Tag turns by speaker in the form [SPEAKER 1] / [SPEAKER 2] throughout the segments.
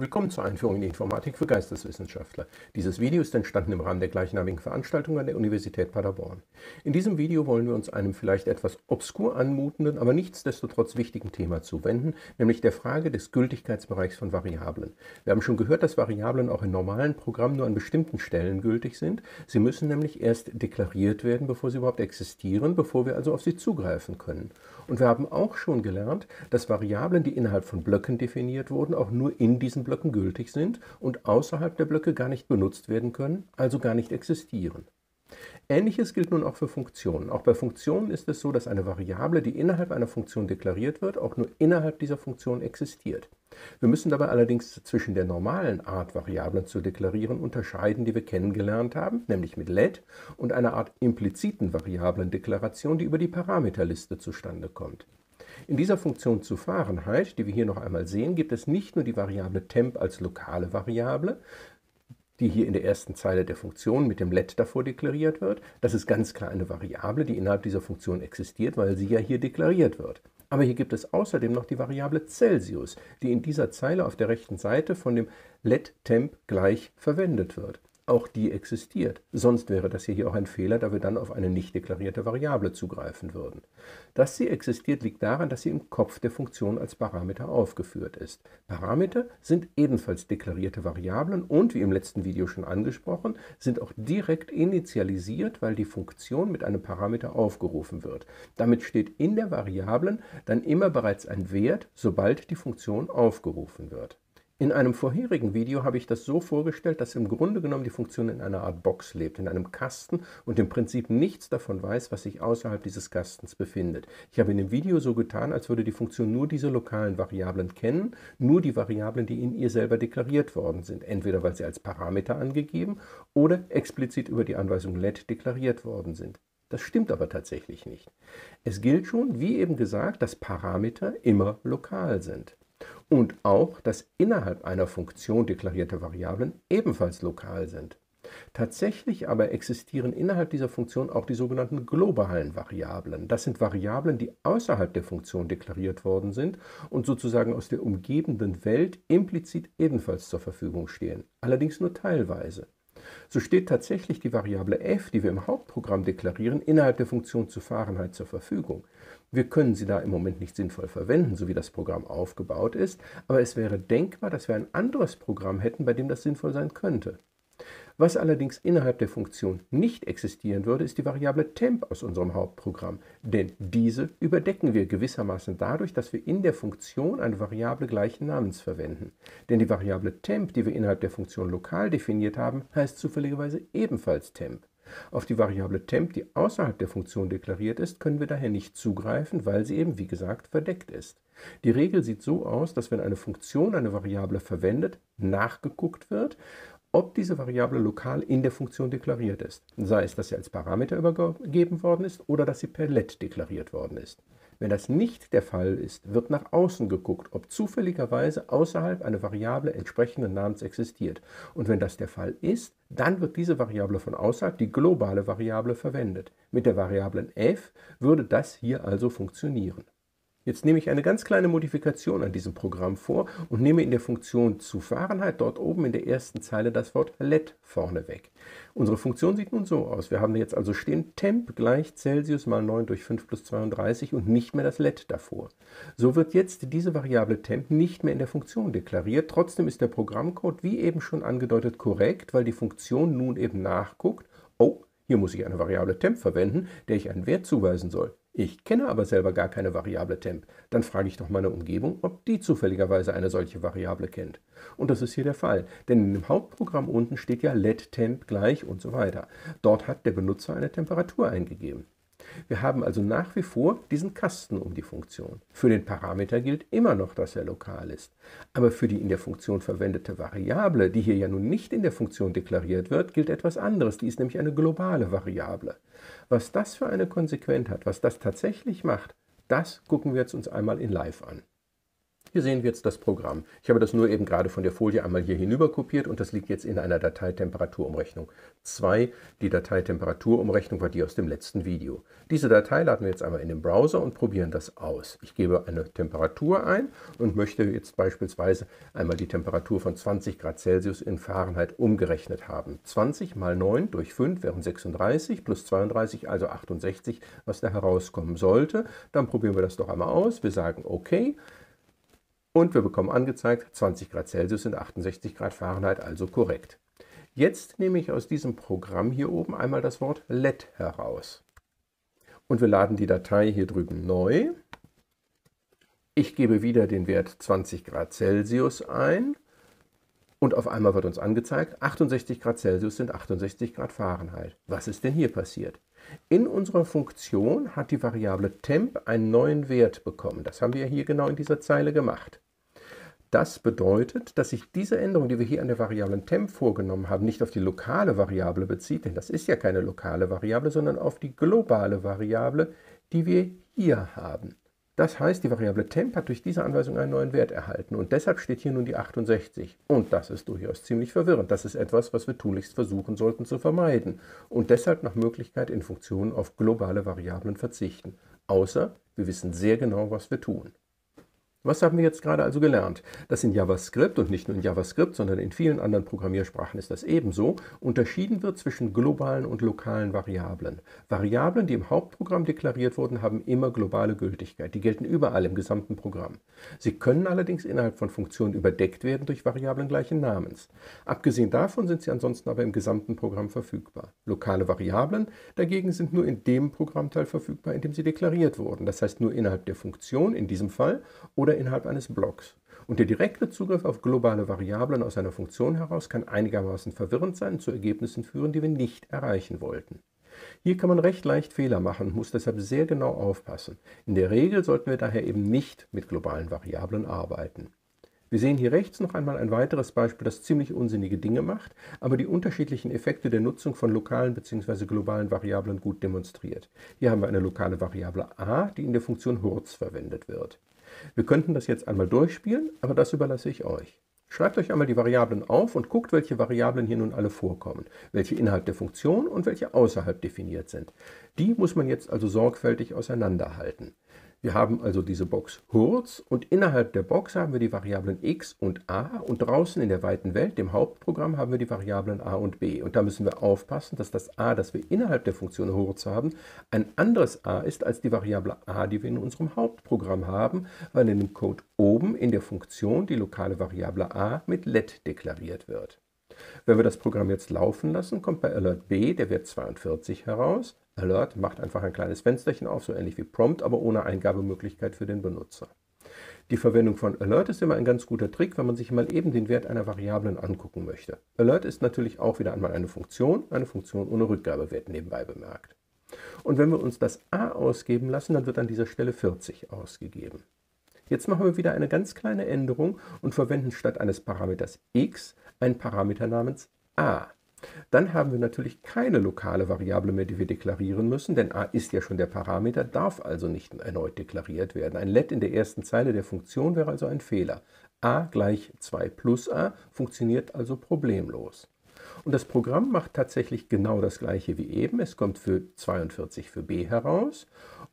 [SPEAKER 1] Willkommen zur Einführung in Informatik für Geisteswissenschaftler. Dieses Video ist entstanden im Rahmen der gleichnamigen Veranstaltung an der Universität Paderborn. In diesem Video wollen wir uns einem vielleicht etwas obskur anmutenden, aber nichtsdestotrotz wichtigen Thema zuwenden, nämlich der Frage des Gültigkeitsbereichs von Variablen. Wir haben schon gehört, dass Variablen auch in normalen Programmen nur an bestimmten Stellen gültig sind. Sie müssen nämlich erst deklariert werden, bevor sie überhaupt existieren, bevor wir also auf sie zugreifen können. Und wir haben auch schon gelernt, dass Variablen, die innerhalb von Blöcken definiert wurden, auch nur in diesen Blöcken gültig sind und außerhalb der Blöcke gar nicht benutzt werden können, also gar nicht existieren. Ähnliches gilt nun auch für Funktionen. Auch bei Funktionen ist es so, dass eine Variable, die innerhalb einer Funktion deklariert wird, auch nur innerhalb dieser Funktion existiert. Wir müssen dabei allerdings zwischen der normalen Art, Variablen zu deklarieren, unterscheiden, die wir kennengelernt haben, nämlich mit let, und einer Art impliziten Variablendeklaration, die über die Parameterliste zustande kommt. In dieser Funktion Zufahrenheit, die wir hier noch einmal sehen, gibt es nicht nur die Variable temp als lokale Variable, die hier in der ersten Zeile der Funktion mit dem let davor deklariert wird. Das ist ganz klar eine Variable, die innerhalb dieser Funktion existiert, weil sie ja hier deklariert wird. Aber hier gibt es außerdem noch die Variable Celsius, die in dieser Zeile auf der rechten Seite von dem let temp gleich verwendet wird auch die existiert. Sonst wäre das hier auch ein Fehler, da wir dann auf eine nicht deklarierte Variable zugreifen würden. Dass sie existiert, liegt daran, dass sie im Kopf der Funktion als Parameter aufgeführt ist. Parameter sind ebenfalls deklarierte Variablen und, wie im letzten Video schon angesprochen, sind auch direkt initialisiert, weil die Funktion mit einem Parameter aufgerufen wird. Damit steht in der Variablen dann immer bereits ein Wert, sobald die Funktion aufgerufen wird. In einem vorherigen Video habe ich das so vorgestellt, dass im Grunde genommen die Funktion in einer Art Box lebt, in einem Kasten und im Prinzip nichts davon weiß, was sich außerhalb dieses Kastens befindet. Ich habe in dem Video so getan, als würde die Funktion nur diese lokalen Variablen kennen, nur die Variablen, die in ihr selber deklariert worden sind, entweder weil sie als Parameter angegeben oder explizit über die Anweisung let deklariert worden sind. Das stimmt aber tatsächlich nicht. Es gilt schon, wie eben gesagt, dass Parameter immer lokal sind und auch, dass innerhalb einer Funktion deklarierte Variablen ebenfalls lokal sind. Tatsächlich aber existieren innerhalb dieser Funktion auch die sogenannten globalen Variablen. Das sind Variablen, die außerhalb der Funktion deklariert worden sind und sozusagen aus der umgebenden Welt implizit ebenfalls zur Verfügung stehen, allerdings nur teilweise. So steht tatsächlich die Variable f, die wir im Hauptprogramm deklarieren, innerhalb der Funktion Zufahrenheit zur Verfügung. Wir können sie da im Moment nicht sinnvoll verwenden, so wie das Programm aufgebaut ist, aber es wäre denkbar, dass wir ein anderes Programm hätten, bei dem das sinnvoll sein könnte. Was allerdings innerhalb der Funktion nicht existieren würde, ist die Variable temp aus unserem Hauptprogramm, denn diese überdecken wir gewissermaßen dadurch, dass wir in der Funktion eine Variable gleichen Namens verwenden. Denn die Variable temp, die wir innerhalb der Funktion lokal definiert haben, heißt zufälligerweise ebenfalls temp. Auf die Variable temp, die außerhalb der Funktion deklariert ist, können wir daher nicht zugreifen, weil sie eben, wie gesagt, verdeckt ist. Die Regel sieht so aus, dass wenn eine Funktion eine Variable verwendet, nachgeguckt wird, ob diese Variable lokal in der Funktion deklariert ist, sei es, dass sie als Parameter übergeben worden ist oder dass sie per let deklariert worden ist. Wenn das nicht der Fall ist, wird nach außen geguckt, ob zufälligerweise außerhalb eine Variable entsprechenden Namens existiert. Und wenn das der Fall ist, dann wird diese Variable von außerhalb, die globale Variable, verwendet. Mit der Variablen f würde das hier also funktionieren. Jetzt nehme ich eine ganz kleine Modifikation an diesem Programm vor und nehme in der Funktion Zufahrenheit dort oben in der ersten Zeile das Wort let vorne weg. Unsere Funktion sieht nun so aus. Wir haben jetzt also stehen temp gleich Celsius mal 9 durch 5 plus 32 und nicht mehr das let davor. So wird jetzt diese Variable temp nicht mehr in der Funktion deklariert. Trotzdem ist der Programmcode wie eben schon angedeutet korrekt, weil die Funktion nun eben nachguckt, oh, hier muss ich eine Variable temp verwenden, der ich einen Wert zuweisen soll. Ich kenne aber selber gar keine Variable temp. Dann frage ich doch meine Umgebung, ob die zufälligerweise eine solche Variable kennt. Und das ist hier der Fall, denn im Hauptprogramm unten steht ja let temp gleich und so weiter. Dort hat der Benutzer eine Temperatur eingegeben. Wir haben also nach wie vor diesen Kasten um die Funktion. Für den Parameter gilt immer noch, dass er lokal ist. Aber für die in der Funktion verwendete Variable, die hier ja nun nicht in der Funktion deklariert wird, gilt etwas anderes. Die ist nämlich eine globale Variable. Was das für eine Konsequenz hat, was das tatsächlich macht, das gucken wir jetzt uns einmal in Live an. Hier sehen wir jetzt das Programm. Ich habe das nur eben gerade von der Folie einmal hier hinüber kopiert und das liegt jetzt in einer Dateitemperaturumrechnung 2. Die Dateitemperaturumrechnung war die aus dem letzten Video. Diese Datei laden wir jetzt einmal in den Browser und probieren das aus. Ich gebe eine Temperatur ein und möchte jetzt beispielsweise einmal die Temperatur von 20 Grad Celsius in Fahrenheit umgerechnet haben. 20 mal 9 durch 5 wären 36 plus 32, also 68, was da herauskommen sollte. Dann probieren wir das doch einmal aus. Wir sagen OK. Und wir bekommen angezeigt, 20 Grad Celsius sind 68 Grad Fahrenheit, also korrekt. Jetzt nehme ich aus diesem Programm hier oben einmal das Wort LED heraus. Und wir laden die Datei hier drüben neu. Ich gebe wieder den Wert 20 Grad Celsius ein und auf einmal wird uns angezeigt, 68 Grad Celsius sind 68 Grad Fahrenheit. Was ist denn hier passiert? In unserer Funktion hat die Variable temp einen neuen Wert bekommen. Das haben wir hier genau in dieser Zeile gemacht. Das bedeutet, dass sich diese Änderung, die wir hier an der Variablen temp vorgenommen haben, nicht auf die lokale Variable bezieht, denn das ist ja keine lokale Variable, sondern auf die globale Variable, die wir hier haben. Das heißt, die Variable temp hat durch diese Anweisung einen neuen Wert erhalten und deshalb steht hier nun die 68. Und das ist durchaus ziemlich verwirrend. Das ist etwas, was wir tunlichst versuchen sollten zu vermeiden und deshalb nach Möglichkeit in Funktionen auf globale Variablen verzichten. Außer wir wissen sehr genau, was wir tun. Was haben wir jetzt gerade also gelernt? Dass in JavaScript und nicht nur in JavaScript, sondern in vielen anderen Programmiersprachen ist das ebenso, unterschieden wird zwischen globalen und lokalen Variablen. Variablen, die im Hauptprogramm deklariert wurden, haben immer globale Gültigkeit. Die gelten überall im gesamten Programm. Sie können allerdings innerhalb von Funktionen überdeckt werden durch Variablen gleichen Namens. Abgesehen davon sind sie ansonsten aber im gesamten Programm verfügbar. Lokale Variablen dagegen sind nur in dem Programmteil verfügbar, in dem sie deklariert wurden. Das heißt nur innerhalb der Funktion, in diesem Fall, oder oder innerhalb eines Blocks. Und der direkte Zugriff auf globale Variablen aus einer Funktion heraus kann einigermaßen verwirrend sein und zu Ergebnissen führen, die wir nicht erreichen wollten. Hier kann man recht leicht Fehler machen und muss deshalb sehr genau aufpassen. In der Regel sollten wir daher eben nicht mit globalen Variablen arbeiten. Wir sehen hier rechts noch einmal ein weiteres Beispiel, das ziemlich unsinnige Dinge macht, aber die unterschiedlichen Effekte der Nutzung von lokalen bzw. globalen Variablen gut demonstriert. Hier haben wir eine lokale Variable a, die in der Funktion Hurz verwendet wird. Wir könnten das jetzt einmal durchspielen, aber das überlasse ich euch. Schreibt euch einmal die Variablen auf und guckt, welche Variablen hier nun alle vorkommen, welche innerhalb der Funktion und welche außerhalb definiert sind. Die muss man jetzt also sorgfältig auseinanderhalten. Wir haben also diese Box Hurz und innerhalb der Box haben wir die Variablen x und a und draußen in der weiten Welt, dem Hauptprogramm, haben wir die Variablen a und b. Und da müssen wir aufpassen, dass das a, das wir innerhalb der Funktion Hurz haben, ein anderes a ist als die Variable a, die wir in unserem Hauptprogramm haben, weil in dem Code oben in der Funktion die lokale Variable a mit let deklariert wird. Wenn wir das Programm jetzt laufen lassen, kommt bei Alert B der Wert 42 heraus Alert macht einfach ein kleines Fensterchen auf, so ähnlich wie Prompt, aber ohne Eingabemöglichkeit für den Benutzer. Die Verwendung von Alert ist immer ein ganz guter Trick, wenn man sich mal eben den Wert einer Variablen angucken möchte. Alert ist natürlich auch wieder einmal eine Funktion, eine Funktion ohne Rückgabewert nebenbei bemerkt. Und wenn wir uns das a ausgeben lassen, dann wird an dieser Stelle 40 ausgegeben. Jetzt machen wir wieder eine ganz kleine Änderung und verwenden statt eines Parameters x einen Parameter namens a. Dann haben wir natürlich keine lokale Variable mehr, die wir deklarieren müssen, denn a ist ja schon der Parameter, darf also nicht erneut deklariert werden. Ein let in der ersten Zeile der Funktion wäre also ein Fehler. a gleich 2 plus a funktioniert also problemlos. Und das Programm macht tatsächlich genau das gleiche wie eben. Es kommt für 42 für b heraus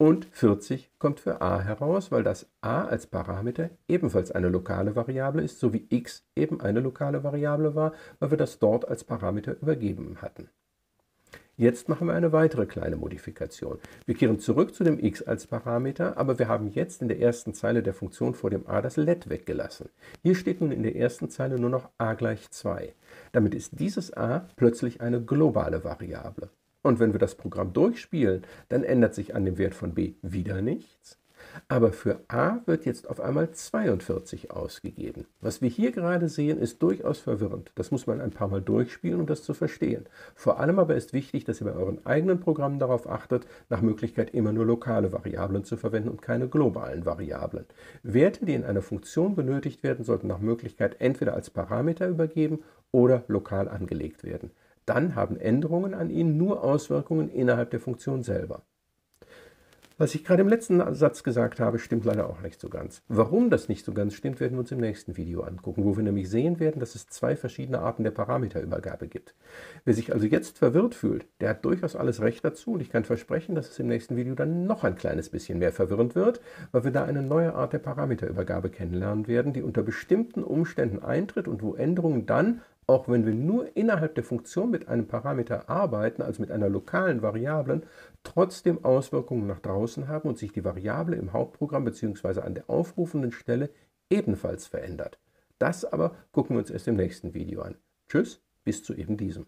[SPEAKER 1] und 40 kommt für a heraus, weil das a als Parameter ebenfalls eine lokale Variable ist, so wie x eben eine lokale Variable war, weil wir das dort als Parameter übergeben hatten. Jetzt machen wir eine weitere kleine Modifikation. Wir kehren zurück zu dem x als Parameter, aber wir haben jetzt in der ersten Zeile der Funktion vor dem a das let weggelassen. Hier steht nun in der ersten Zeile nur noch a gleich 2. Damit ist dieses a plötzlich eine globale Variable. Und wenn wir das Programm durchspielen, dann ändert sich an dem Wert von b wieder nichts. Aber für a wird jetzt auf einmal 42 ausgegeben. Was wir hier gerade sehen, ist durchaus verwirrend. Das muss man ein paar Mal durchspielen, um das zu verstehen. Vor allem aber ist wichtig, dass ihr bei euren eigenen Programmen darauf achtet, nach Möglichkeit immer nur lokale Variablen zu verwenden und keine globalen Variablen. Werte, die in einer Funktion benötigt werden, sollten nach Möglichkeit entweder als Parameter übergeben oder lokal angelegt werden. Dann haben Änderungen an ihnen nur Auswirkungen innerhalb der Funktion selber. Was ich gerade im letzten Satz gesagt habe, stimmt leider auch nicht so ganz. Warum das nicht so ganz stimmt, werden wir uns im nächsten Video angucken, wo wir nämlich sehen werden, dass es zwei verschiedene Arten der Parameterübergabe gibt. Wer sich also jetzt verwirrt fühlt, der hat durchaus alles Recht dazu und ich kann versprechen, dass es im nächsten Video dann noch ein kleines bisschen mehr verwirrend wird, weil wir da eine neue Art der Parameterübergabe kennenlernen werden, die unter bestimmten Umständen eintritt und wo Änderungen dann auch wenn wir nur innerhalb der Funktion mit einem Parameter arbeiten, also mit einer lokalen Variablen, trotzdem Auswirkungen nach draußen haben und sich die Variable im Hauptprogramm bzw. an der aufrufenden Stelle ebenfalls verändert. Das aber gucken wir uns erst im nächsten Video an. Tschüss, bis zu eben diesem.